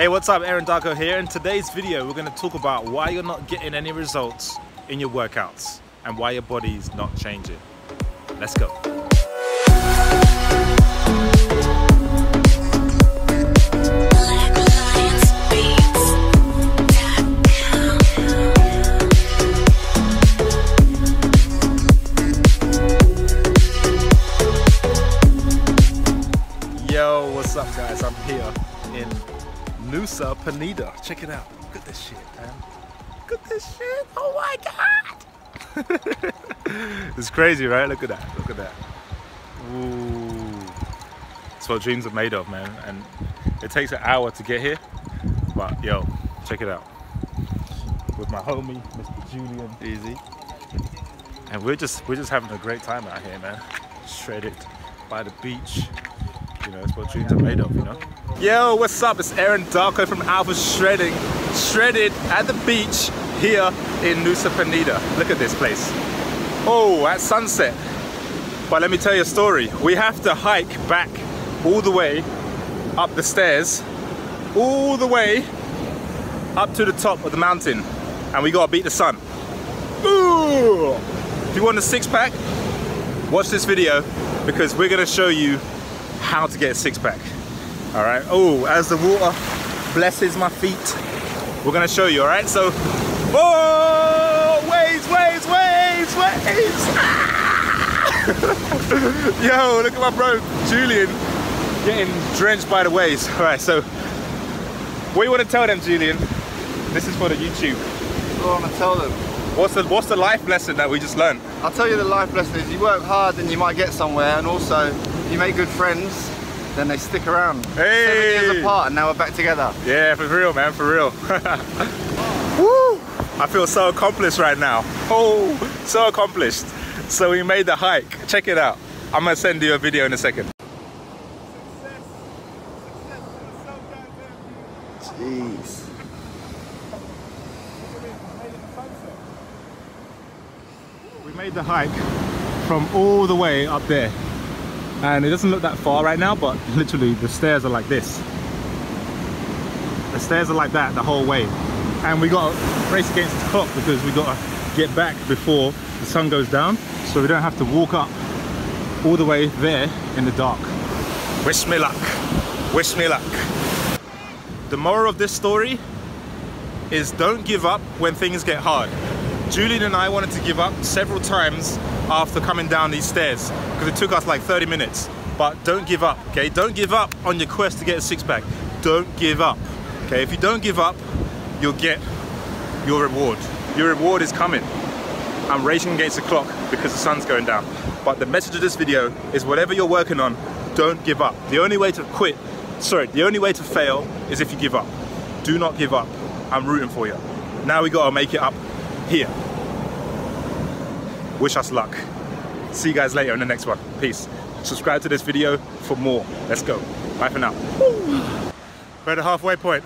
Hey, what's up? Aaron Darko here. In today's video, we're gonna talk about why you're not getting any results in your workouts and why your body's not changing. Let's go. Yo, what's up guys? I'm here in Nusa Penida. Check it out. Look at this shit, man. Look at this shit. Oh my god. it's crazy, right? Look at that. Look at that. Ooh. It's what dreams are made of, man. And it takes an hour to get here. But yo, check it out. With my homie, Mr. Julian. Easy. And we're just we're just having a great time out here, man. Shredded by the beach. You know, it's what dreams are made of, you know? Yo, what's up? It's Aaron Darko from Alpha Shredding. Shredded at the beach here in Nusa Penida. Look at this place. Oh, at sunset. But let me tell you a story. We have to hike back all the way up the stairs, all the way up to the top of the mountain. And we gotta beat the sun. Ooh! If you want a six pack, watch this video because we're gonna show you how to get a six pack. All right. Oh, as the water blesses my feet, we're gonna show you. All right. So, oh, waves, waves, waves, waves. Ah! Yo, look at my bro Julian getting drenched by the waves. All right. So, what you want to tell them, Julian? This is for the YouTube. What I want to tell them? What's the what's the life lesson that we just learned? I'll tell you the life lesson is you work hard and you might get somewhere and also you make good friends then they stick around. Hey! Seven years apart and now we're back together. Yeah, for real, man, for real. Woo! I feel so accomplished right now. Oh, so accomplished. So we made the hike. Check it out. I'm gonna send you a video in a second. Jeez. We made the hike from all the way up there. And it doesn't look that far right now, but literally the stairs are like this. The stairs are like that the whole way. And we got to race against the clock because we got to get back before the sun goes down. So we don't have to walk up all the way there in the dark. Wish me luck. Wish me luck. The moral of this story is don't give up when things get hard. Julian and I wanted to give up several times after coming down these stairs because it took us like 30 minutes. But don't give up, okay? Don't give up on your quest to get a six pack. Don't give up, okay? If you don't give up, you'll get your reward. Your reward is coming. I'm racing against the clock because the sun's going down. But the message of this video is whatever you're working on, don't give up. The only way to quit, sorry, the only way to fail is if you give up. Do not give up. I'm rooting for you. Now we gotta make it up here. Wish us luck. See you guys later in the next one. Peace. Subscribe to this video for more. Let's go. Bye for now. We're at the halfway point.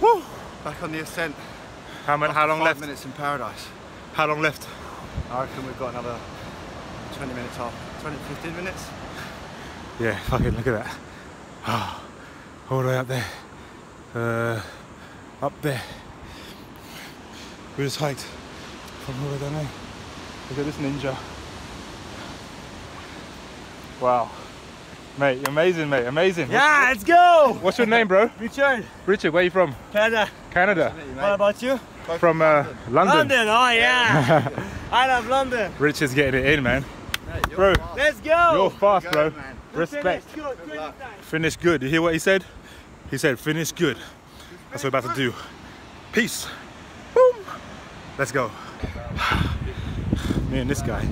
Woo! Back on the ascent. How, many, how long Five left? minutes in paradise. How long left? I reckon we've got another 20 minutes off. 20, 15 minutes? Yeah, fucking look at that. Ah, all the way up there. Uh, up there. We just hiked from all the way down there. Look at this ninja. Wow. Mate, you're amazing, mate. Amazing. Yeah, let's go! What's your name, bro? Richard, Richard, where are you from? Canada. Canada. What about you? From uh, London. London, oh yeah! I love London. Richard's getting it in, man. Mate, Bro. fast. Let's go! You're fast, Go, bro. man. Respect. Finish good, finish luck. nice. Finish good. You hear what he said? He said, finish good. That's what we're about to do. Peace. Boom. Let's go. Me and this guy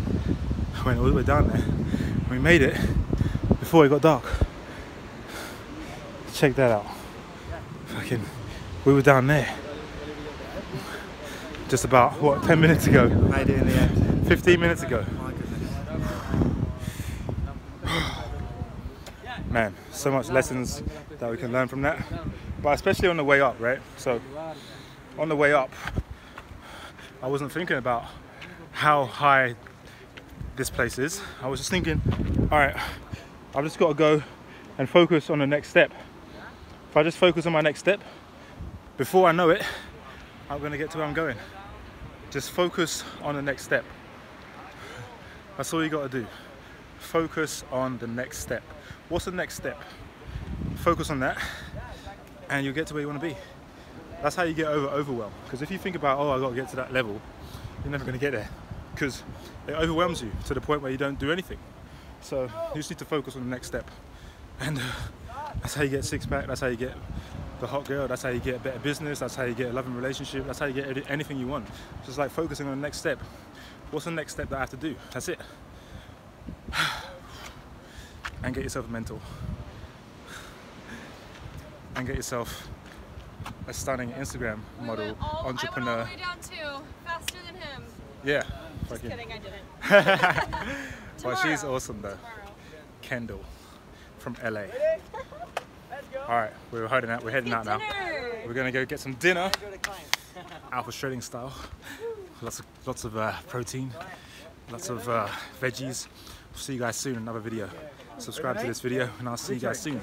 went all the way down there. We made it before it got dark. Check that out. Fucking, we were down there. Just about, what, 10 minutes ago? Made it in the end. 15 minutes ago. Man so much lessons that we can learn from that but especially on the way up right so on the way up i wasn't thinking about how high this place is i was just thinking all right i've just got to go and focus on the next step if I just focus on my next step, before I know it, I'm gonna get to where I'm going. Just focus on the next step. That's all you gotta do. Focus on the next step. What's the next step? Focus on that, and you'll get to where you wanna be. That's how you get over overwhelm. Because if you think about, oh, I gotta get to that level, you're never gonna get there. Because it overwhelms you to the point where you don't do anything. So you just need to focus on the next step. And uh, that's how you get six pack, that's how you get the hot girl, that's how you get a better business, that's how you get a loving relationship, that's how you get anything you want. It's Just like focusing on the next step. What's the next step that I have to do? That's it. And get yourself a mentor. And get yourself a stunning Instagram model, all, entrepreneur. I went all the way down to faster than him. Yeah. Just kidding, I didn't. Well, she's awesome though. Tomorrow. Kendall from LA. All right, we're heading out. We're heading out now. We're gonna go get some dinner, alpha shredding style. Lots of lots of uh, protein, lots of uh, veggies. See you guys soon. in Another video. Subscribe to this video, and I'll see you guys soon.